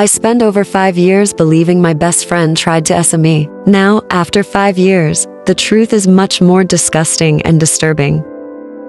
I spent over five years believing my best friend tried to SA me. Now, after five years, the truth is much more disgusting and disturbing.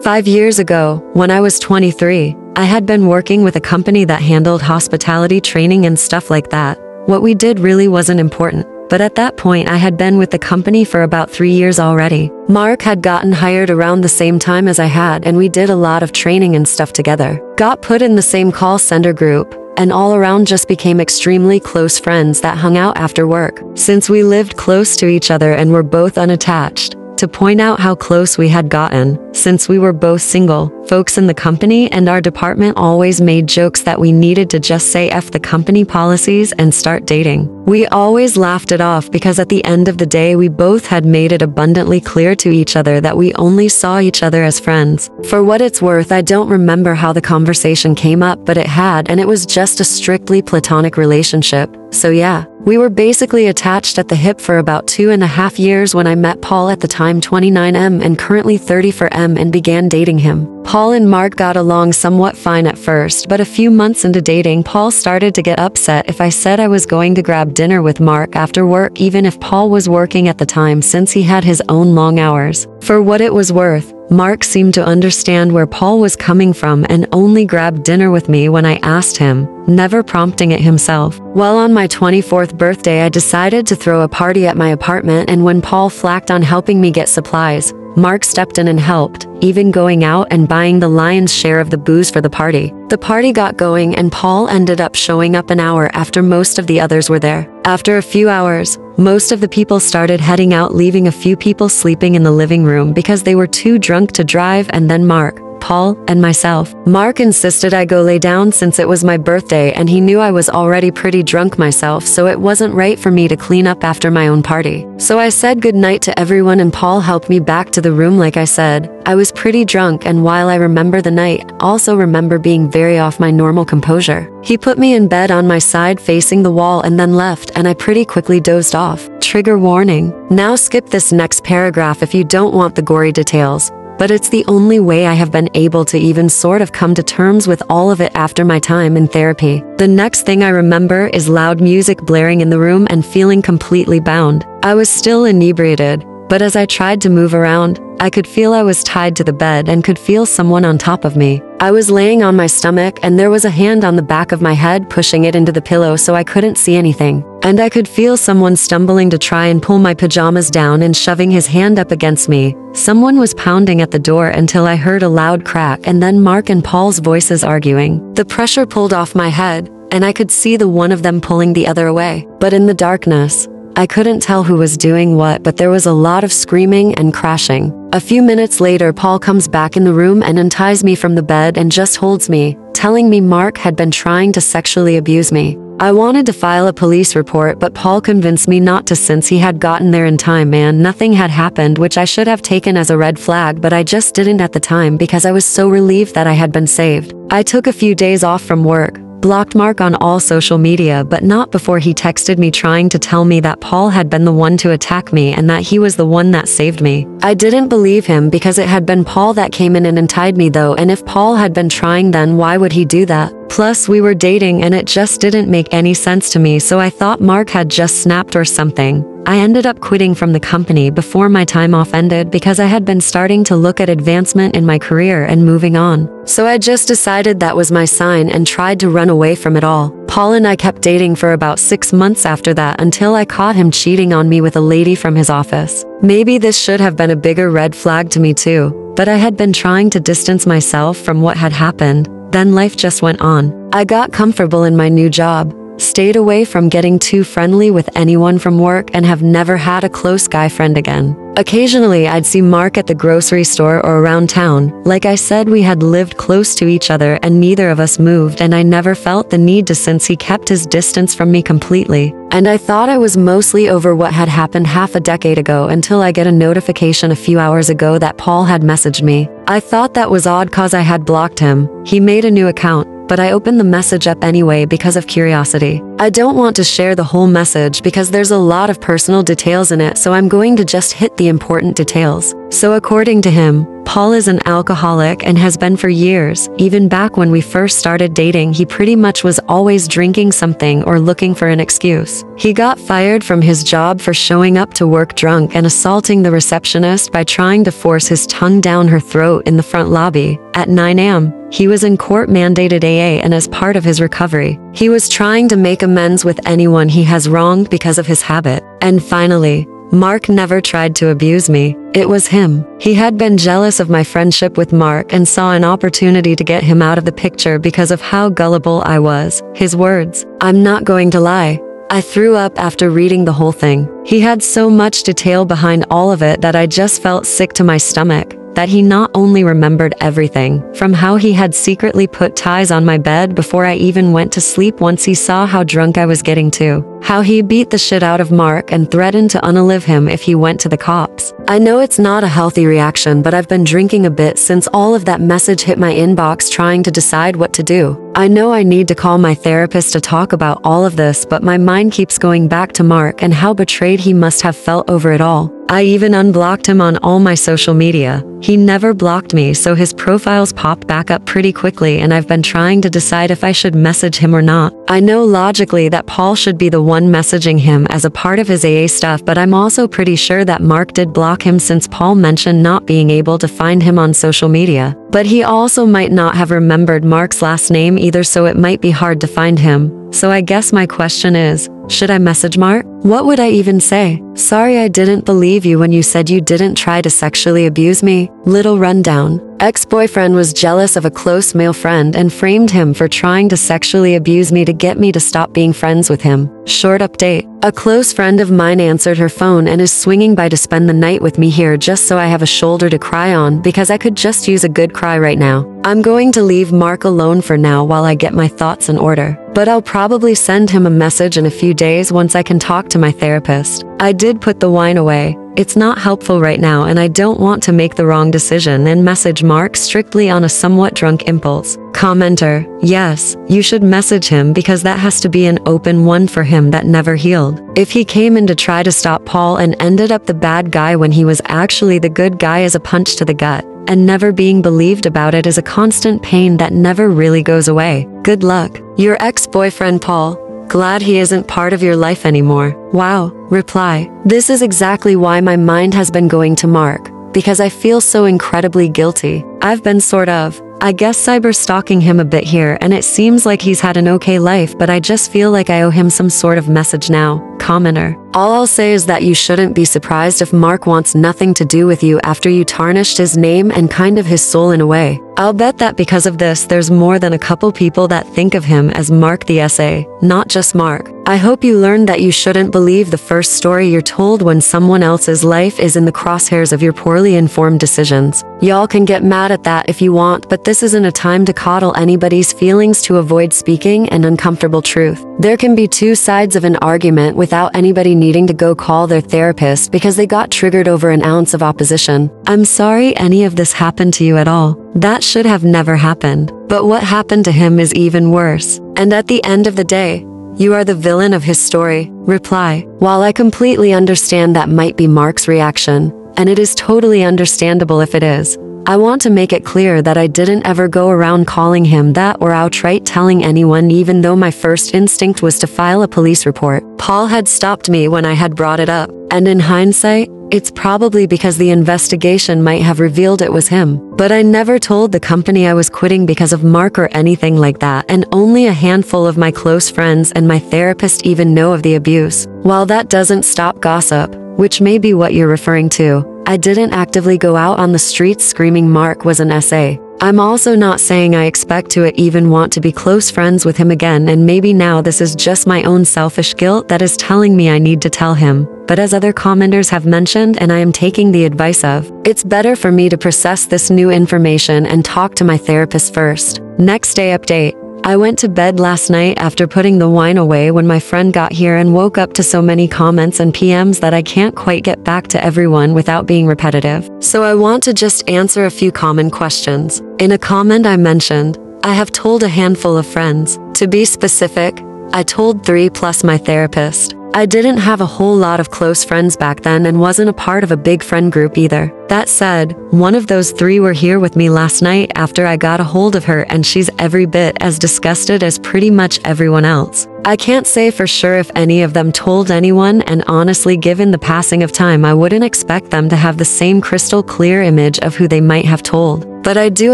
Five years ago, when I was 23, I had been working with a company that handled hospitality training and stuff like that. What we did really wasn't important. But at that point, I had been with the company for about three years already. Mark had gotten hired around the same time as I had, and we did a lot of training and stuff together. Got put in the same call center group, and all around just became extremely close friends that hung out after work. Since we lived close to each other and were both unattached, to point out how close we had gotten, since we were both single, folks in the company and our department always made jokes that we needed to just say F the company policies and start dating. We always laughed it off because at the end of the day we both had made it abundantly clear to each other that we only saw each other as friends. For what it's worth, I don't remember how the conversation came up, but it had, and it was just a strictly platonic relationship. So yeah, we were basically attached at the hip for about two and a half years when I met Paul at the time 29M and currently 30 for M and began dating him. Paul and Mark got along somewhat fine at first, but a few months into dating, Paul started to get upset if I said I was going to grab dinner with Mark after work even if Paul was working at the time since he had his own long hours. For what it was worth, Mark seemed to understand where Paul was coming from and only grabbed dinner with me when I asked him, never prompting it himself. Well, on my 24th birthday, I decided to throw a party at my apartment, and when Paul flacked on helping me get supplies, Mark stepped in and helped, even going out and buying the lion's share of the booze for the party. The party got going and Paul ended up showing up an hour after most of the others were there. After a few hours, most of the people started heading out leaving a few people sleeping in the living room because they were too drunk to drive and then Mark, Paul, and myself. Mark insisted I go lay down since it was my birthday and he knew I was already pretty drunk myself so it wasn't right for me to clean up after my own party. So I said goodnight to everyone and Paul helped me back to the room like I said. I was pretty drunk and while I remember the night, also remember being very off my normal composure. He put me in bed on my side facing the wall and then left and I pretty quickly dozed off. Trigger warning. Now skip this next paragraph if you don't want the gory details but it's the only way I have been able to even sort of come to terms with all of it after my time in therapy. The next thing I remember is loud music blaring in the room and feeling completely bound. I was still inebriated, but as I tried to move around, I could feel I was tied to the bed and could feel someone on top of me. I was laying on my stomach and there was a hand on the back of my head pushing it into the pillow so I couldn't see anything. And I could feel someone stumbling to try and pull my pajamas down and shoving his hand up against me. Someone was pounding at the door until I heard a loud crack and then Mark and Paul's voices arguing. The pressure pulled off my head, and I could see the one of them pulling the other away. But in the darkness, I couldn't tell who was doing what, but there was a lot of screaming and crashing. A few minutes later, Paul comes back in the room and unties me from the bed and just holds me, telling me Mark had been trying to sexually abuse me. I wanted to file a police report, but Paul convinced me not to since he had gotten there in time and nothing had happened, which I should have taken as a red flag, but I just didn't at the time because I was so relieved that I had been saved. I took a few days off from work, blocked Mark on all social media but not before he texted me trying to tell me that Paul had been the one to attack me and that he was the one that saved me. I didn't believe him because it had been Paul that came in and untied me though and if Paul had been trying then why would he do that? Plus we were dating and it just didn't make any sense to me so I thought Mark had just snapped or something. I ended up quitting from the company before my time off ended because I had been starting to look at advancement in my career and moving on. So I just decided that was my sign and tried to run away from it all. Paul and I kept dating for about six months after that until I caught him cheating on me with a lady from his office. Maybe this should have been a bigger red flag to me too, but I had been trying to distance myself from what had happened. Then life just went on. I got comfortable in my new job, stayed away from getting too friendly with anyone from work and have never had a close guy friend again. Occasionally, I'd see Mark at the grocery store or around town. Like I said, we had lived close to each other and neither of us moved and I never felt the need to since he kept his distance from me completely. And I thought I was mostly over what had happened half a decade ago until I get a notification a few hours ago that Paul had messaged me. I thought that was odd cause I had blocked him. He made a new account, but I opened the message up anyway because of curiosity. I don't want to share the whole message because there's a lot of personal details in it, so I'm going to just hit the important details. So, according to him, Paul is an alcoholic and has been for years. Even back when we first started dating, he pretty much was always drinking something or looking for an excuse. He got fired from his job for showing up to work drunk and assaulting the receptionist by trying to force his tongue down her throat in the front lobby. At 9 a.m., he was in court mandated AA and as part of his recovery, he was trying to make amends with anyone he has wronged because of his habit. And finally, Mark never tried to abuse me. It was him. He had been jealous of my friendship with Mark and saw an opportunity to get him out of the picture because of how gullible I was. His words, I'm not going to lie. I threw up after reading the whole thing. He had so much detail behind all of it that I just felt sick to my stomach that he not only remembered everything, from how he had secretly put ties on my bed before I even went to sleep once he saw how drunk I was getting to, how he beat the shit out of Mark and threatened to unalive him if he went to the cops. I know it's not a healthy reaction, but I've been drinking a bit since all of that message hit my inbox trying to decide what to do. I know I need to call my therapist to talk about all of this, but my mind keeps going back to Mark and how betrayed he must have felt over it all. I even unblocked him on all my social media. He never blocked me, so his profiles popped back up pretty quickly, and I've been trying to decide if I should message him or not. I know logically that Paul should be the one messaging him as a part of his AA stuff, but I'm also pretty sure that Mark did block him since Paul mentioned not being able to find him on social media. But he also might not have remembered Mark's last name either, so it might be hard to find him. So I guess my question is, should I message Mark? What would I even say? Sorry I didn't believe you when you said you didn't try to sexually abuse me. Little rundown. Ex-boyfriend was jealous of a close male friend and framed him for trying to sexually abuse me to get me to stop being friends with him. Short update. A close friend of mine answered her phone and is swinging by to spend the night with me here just so I have a shoulder to cry on because I could just use a good cry right now. I'm going to leave Mark alone for now while I get my thoughts in order. But I'll probably send him a message in a few days once I can talk to my therapist. I did put the wine away. It's not helpful right now and I don't want to make the wrong decision and message Mark strictly on a somewhat drunk impulse. Commenter, yes, you should message him because that has to be an open one for him that never healed. If he came in to try to stop Paul and ended up the bad guy when he was actually the good guy as a punch to the gut, and never being believed about it is a constant pain that never really goes away. Good luck. Your ex-boyfriend Paul, glad he isn't part of your life anymore. Wow. Reply. This is exactly why my mind has been going to Mark, because I feel so incredibly guilty. I've been sort of, I guess cyber stalking him a bit here and it seems like he's had an okay life but I just feel like I owe him some sort of message now. Commenter. All I'll say is that you shouldn't be surprised if Mark wants nothing to do with you after you tarnished his name and kind of his soul in a way. I'll bet that because of this there's more than a couple people that think of him as Mark the SA, not just Mark. I hope you learned that you shouldn't believe the first story you're told when someone else's life is in the crosshairs of your poorly informed decisions. Y'all can get mad at that if you want, but this isn't a time to coddle anybody's feelings to avoid speaking an uncomfortable truth. There can be two sides of an argument without anybody needing to go call their therapist because they got triggered over an ounce of opposition. I'm sorry any of this happened to you at all. That should have never happened. But what happened to him is even worse. And at the end of the day, you are the villain of his story. Reply. While I completely understand that might be Mark's reaction, and it is totally understandable if it is, I want to make it clear that I didn't ever go around calling him that or outright telling anyone even though my first instinct was to file a police report. Paul had stopped me when I had brought it up, and in hindsight, it's probably because the investigation might have revealed it was him. But I never told the company I was quitting because of Mark or anything like that, and only a handful of my close friends and my therapist even know of the abuse. While that doesn't stop gossip, which may be what you're referring to, I didn't actively go out on the streets screaming Mark was an SA. I'm also not saying I expect to even want to be close friends with him again and maybe now this is just my own selfish guilt that is telling me I need to tell him. But as other commenters have mentioned and I am taking the advice of, it's better for me to process this new information and talk to my therapist first. Next day update. I went to bed last night after putting the wine away when my friend got here and woke up to so many comments and PMs that I can't quite get back to everyone without being repetitive. So I want to just answer a few common questions. In a comment I mentioned, I have told a handful of friends. To be specific, I told three plus my therapist. I didn't have a whole lot of close friends back then and wasn't a part of a big friend group either. That said, one of those three were here with me last night after I got a hold of her and she's every bit as disgusted as pretty much everyone else. I can't say for sure if any of them told anyone and honestly given the passing of time I wouldn't expect them to have the same crystal clear image of who they might have told. But I do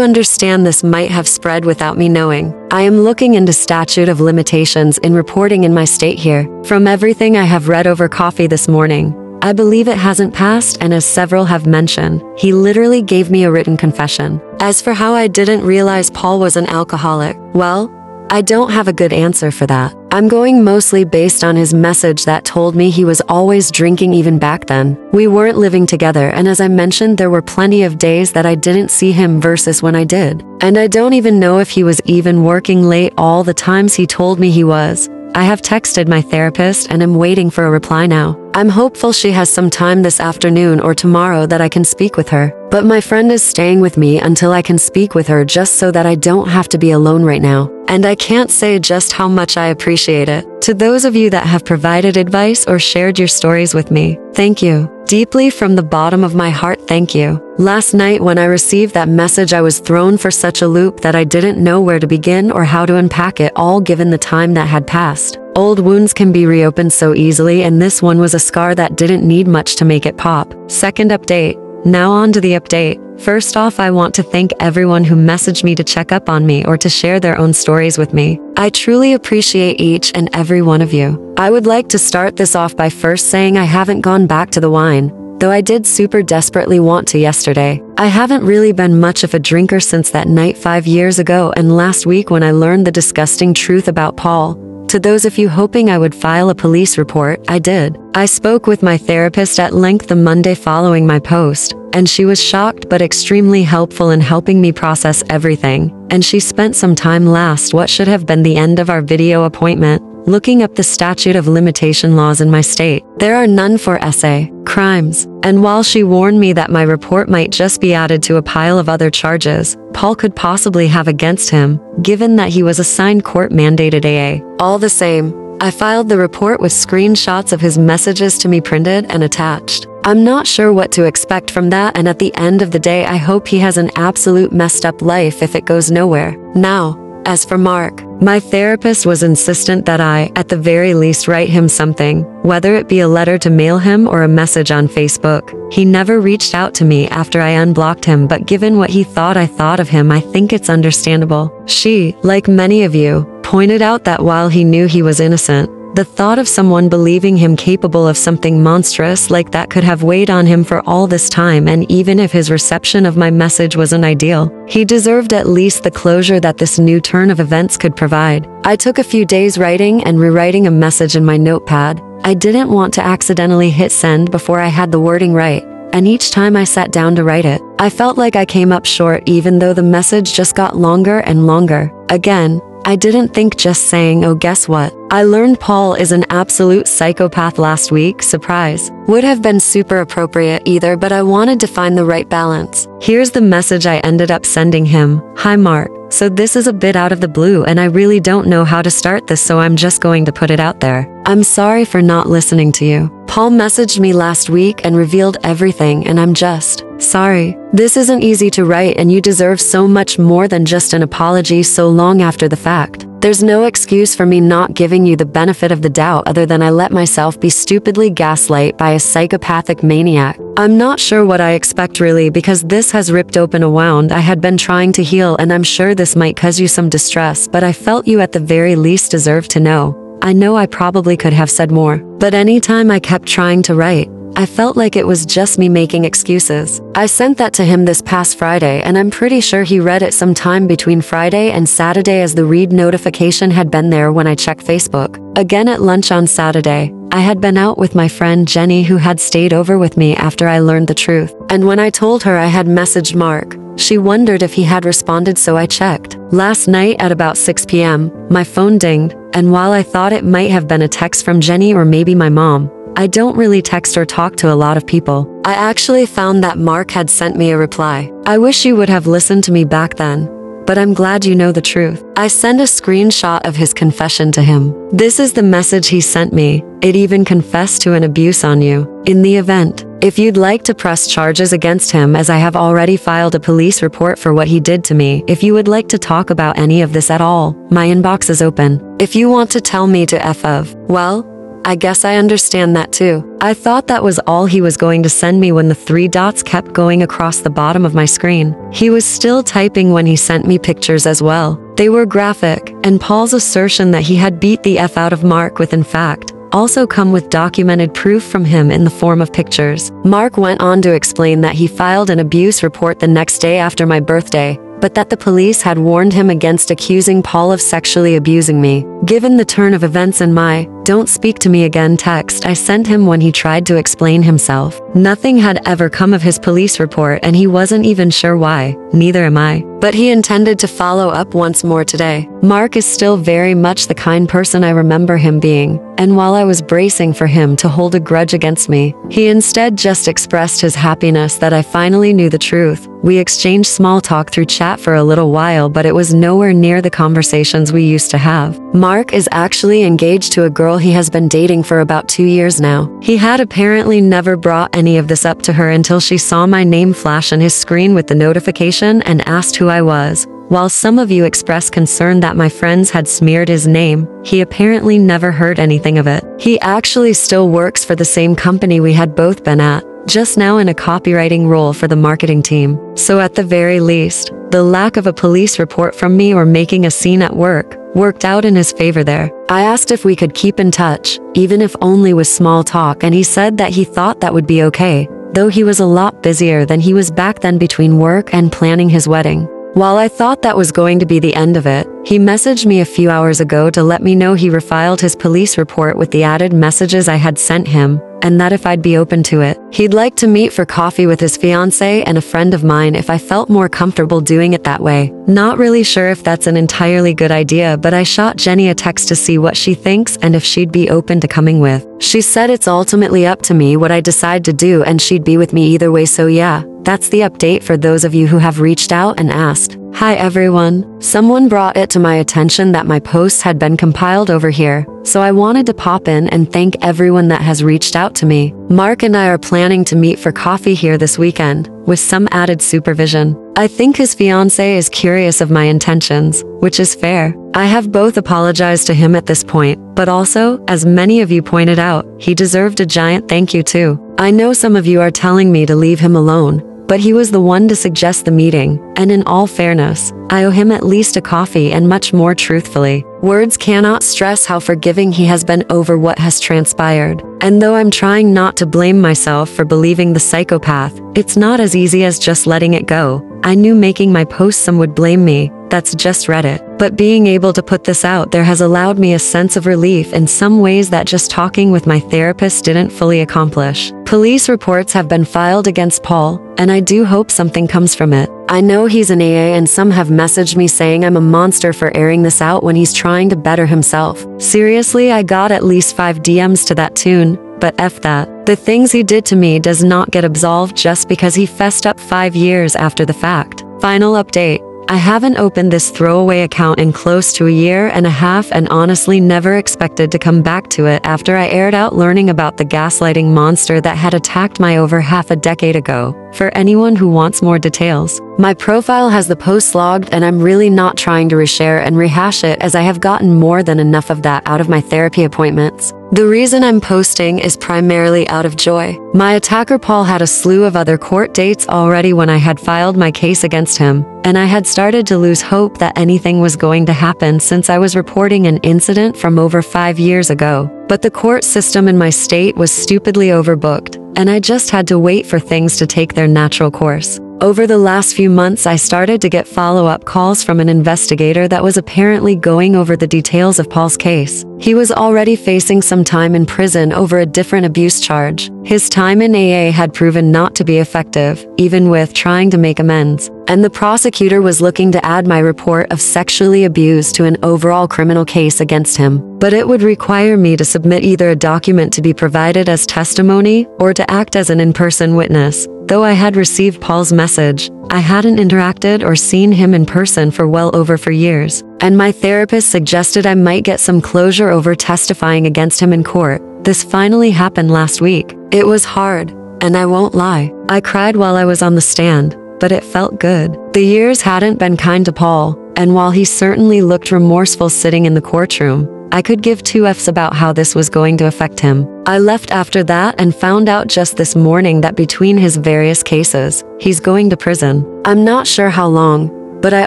understand this might have spread without me knowing. I am looking into statute of limitations in reporting in my state here. From everything I have read over coffee this morning, I believe it hasn't passed and as several have mentioned, he literally gave me a written confession. As for how I didn't realize Paul was an alcoholic, well, I don't have a good answer for that. I'm going mostly based on his message that told me he was always drinking even back then. We weren't living together and as I mentioned there were plenty of days that I didn't see him versus when I did. And I don't even know if he was even working late all the times he told me he was. I have texted my therapist and am waiting for a reply now. I'm hopeful she has some time this afternoon or tomorrow that I can speak with her. But my friend is staying with me until I can speak with her just so that I don't have to be alone right now. And I can't say just how much I appreciate it. To those of you that have provided advice or shared your stories with me, thank you. Deeply from the bottom of my heart, thank you. Last night when I received that message, I was thrown for such a loop that I didn't know where to begin or how to unpack it all given the time that had passed. Old wounds can be reopened so easily and this one was a scar that didn't need much to make it pop. Second update. Now on to the update. First off, I want to thank everyone who messaged me to check up on me or to share their own stories with me. I truly appreciate each and every one of you. I would like to start this off by first saying I haven't gone back to the wine, though I did super desperately want to yesterday. I haven't really been much of a drinker since that night five years ago and last week when I learned the disgusting truth about Paul. To those of you hoping I would file a police report, I did. I spoke with my therapist at length the Monday following my post, and she was shocked but extremely helpful in helping me process everything. And she spent some time last what should have been the end of our video appointment, looking up the statute of limitation laws in my state. There are none for SA, crimes, and while she warned me that my report might just be added to a pile of other charges, Paul could possibly have against him, given that he was assigned court-mandated AA. All the same, I filed the report with screenshots of his messages to me printed and attached. I'm not sure what to expect from that and at the end of the day I hope he has an absolute messed up life if it goes nowhere. Now, as for Mark, my therapist was insistent that I, at the very least, write him something, whether it be a letter to mail him or a message on Facebook. He never reached out to me after I unblocked him, but given what he thought I thought of him, I think it's understandable. She, like many of you, pointed out that while he knew he was innocent, the thought of someone believing him capable of something monstrous like that could have weighed on him for all this time and even if his reception of my message wasn't ideal, he deserved at least the closure that this new turn of events could provide. I took a few days writing and rewriting a message in my notepad. I didn't want to accidentally hit send before I had the wording right, and each time I sat down to write it, I felt like I came up short even though the message just got longer and longer. Again, I didn't think just saying, oh guess what? I learned Paul is an absolute psychopath last week, surprise. Would have been super appropriate either, but I wanted to find the right balance. Here's the message I ended up sending him. Hi Mark. So this is a bit out of the blue and I really don't know how to start this so I'm just going to put it out there. I'm sorry for not listening to you. Paul messaged me last week and revealed everything and I'm just sorry. This isn't easy to write and you deserve so much more than just an apology so long after the fact. There's no excuse for me not giving you the benefit of the doubt other than I let myself be stupidly gaslight by a psychopathic maniac. I'm not sure what I expect really because this has ripped open a wound I had been trying to heal and I'm sure this might cause you some distress but I felt you at the very least deserve to know. I know I probably could have said more, but anytime I kept trying to write, I felt like it was just me making excuses. I sent that to him this past Friday and I'm pretty sure he read it sometime between Friday and Saturday as the read notification had been there when I checked Facebook. Again at lunch on Saturday, I had been out with my friend Jenny who had stayed over with me after I learned the truth. And when I told her I had messaged Mark, she wondered if he had responded so I checked. Last night at about 6 p.m., my phone dinged, and while I thought it might have been a text from Jenny or maybe my mom, I don't really text or talk to a lot of people. I actually found that Mark had sent me a reply. I wish you would have listened to me back then. but I'm glad you know the truth. I send a screenshot of his confession to him. This is the message he sent me. It even confessed to an abuse on you. In the event, if you'd like to press charges against him as I have already filed a police report for what he did to me, if you would like to talk about any of this at all, my inbox is open. If you want to tell me to F of, well, I guess I understand that too. I thought that was all he was going to send me when the three dots kept going across the bottom of my screen. He was still typing when he sent me pictures as well. They were graphic, and Paul's assertion that he had beat the F out of Mark with in fact, also come with documented proof from him in the form of pictures. Mark went on to explain that he filed an abuse report the next day after my birthday, but that the police had warned him against accusing Paul of sexually abusing me. Given the turn of events in my don't speak to me again text I sent him when he tried to explain himself, nothing had ever come of his police report and he wasn't even sure why, neither am I. But he intended to follow up once more today. Mark is still very much the kind person I remember him being, and while I was bracing for him to hold a grudge against me, he instead just expressed his happiness that I finally knew the truth. We exchanged small talk through chat for a little while, but it was nowhere near the conversations we used to have. Mark is actually engaged to a girl he has been dating for about two years now. He had apparently never brought any of this up to her until she saw my name flash on his screen with the notification and asked who I was. While some of you expressed concern that my friends had smeared his name, he apparently never heard anything of it. He actually still works for the same company we had both been at, just now in a copywriting role for the marketing team. So at the very least, the lack of a police report from me or making a scene at work worked out in his favor there. I asked if we could keep in touch, even if only with small talk and he said that he thought that would be okay, though he was a lot busier than he was back then between work and planning his wedding. While I thought that was going to be the end of it, he messaged me a few hours ago to let me know he refiled his police report with the added messages I had sent him, and that if I'd be open to it, he'd like to meet for coffee with his fiance and a friend of mine if I felt more comfortable doing it that way. Not really sure if that's an entirely good idea, but I shot Jenny a text to see what she thinks and if she'd be open to coming with. She said it's ultimately up to me what I decide to do and she'd be with me either way so yeah, that's the update for those of you who have reached out and asked. Hi everyone. Someone brought it to my attention that my posts had been compiled over here, so I wanted to pop in and thank everyone that has reached out to me. Mark and I are planning to meet for coffee here this weekend, with some added supervision. I think his fiance is curious of my intentions, which is fair. I have both apologized to him at this point, but also, as many of you pointed out, he deserved a giant thank you too. I know some of you are telling me to leave him alone, but he was the one to suggest the meeting, and in all fairness, I owe him at least a coffee and much more truthfully. Words cannot stress how forgiving he has been over what has transpired. And though I'm trying not to blame myself for believing the psychopath, it's not as easy as just letting it go. I knew making my post some would blame me, that's just Reddit. But being able to put this out there has allowed me a sense of relief in some ways that just talking with my therapist didn't fully accomplish. Police reports have been filed against Paul, and I do hope something comes from it. I know he's an AA and some have messaged me saying I'm a monster for airing this out when he's trying to better himself. Seriously, I got at least 5 DMs to that tune, but F that. The things he did to me does not get absolved just because he fessed up 5 years after the fact. Final update. I haven't opened this throwaway account in close to a year and a half and honestly never expected to come back to it after I aired out learning about the gaslighting monster that had attacked my over half a decade ago. For anyone who wants more details, my profile has the post logged and I'm really not trying to reshare and rehash it as I have gotten more than enough of that out of my therapy appointments. The reason I'm posting is primarily out of joy. My attacker Paul had a slew of other court dates already when I had filed my case against him, and I had started to lose hope that anything was going to happen since I was reporting an incident from over five years ago. But the court system in my state was stupidly overbooked, and I just had to wait for things to take their natural course. Over the last few months, I started to get follow up calls from an investigator that was apparently going over the details of Paul's case. He was already facing some time in prison over a different abuse charge. His time in AA had proven not to be effective, even with trying to make amends. And the prosecutor was looking to add my report of sexually abused to an overall criminal case against him. But it would require me to submit either a document to be provided as testimony or to act as an in person witness Though I had received Paul's message, I hadn't interacted or seen him in person for well over four years, and my therapist suggested I might get some closure over testifying against him in court. This finally happened last week. It was hard, and I won't lie. I cried while I was on the stand, but it felt good. The years hadn't been kind to Paul, and while he certainly looked remorseful sitting in the courtroom, I could give two F's about how this was going to affect him. I left after that and found out just this morning that between his various cases, he's going to prison. I'm not sure how long, but I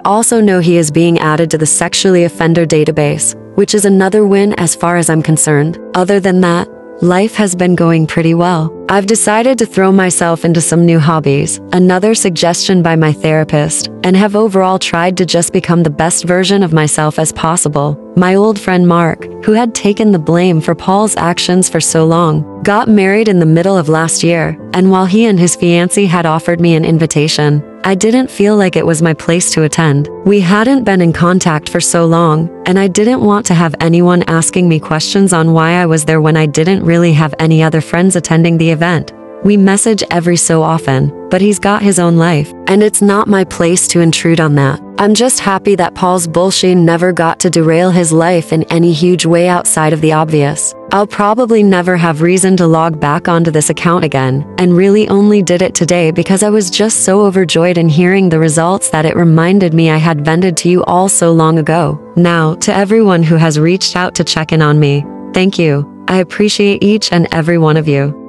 also know he is being added to the sexually offender database, which is another win as far as I'm concerned. Other than that, Life has been going pretty well. I've decided to throw myself into some new hobbies, another suggestion by my therapist, and have overall tried to just become the best version of myself as possible. My old friend Mark, who had taken the blame for Paul's actions for so long, got married in the middle of last year, and while he and his fiancée had offered me an invitation, I didn't feel like it was my place to attend. We hadn't been in contact for so long, and I didn't want to have anyone asking me questions on why I was there when I didn't really have any other friends attending the event. We message every so often, but he's got his own life, and it's not my place to intrude on that. I'm just happy that Paul's bullshit never got to derail his life in any huge way outside of the obvious. I'll probably never have reason to log back onto this account again, and really only did it today because I was just so overjoyed in hearing the results that it reminded me I had vented to you all so long ago. Now, to everyone who has reached out to check in on me, thank you. I appreciate each and every one of you.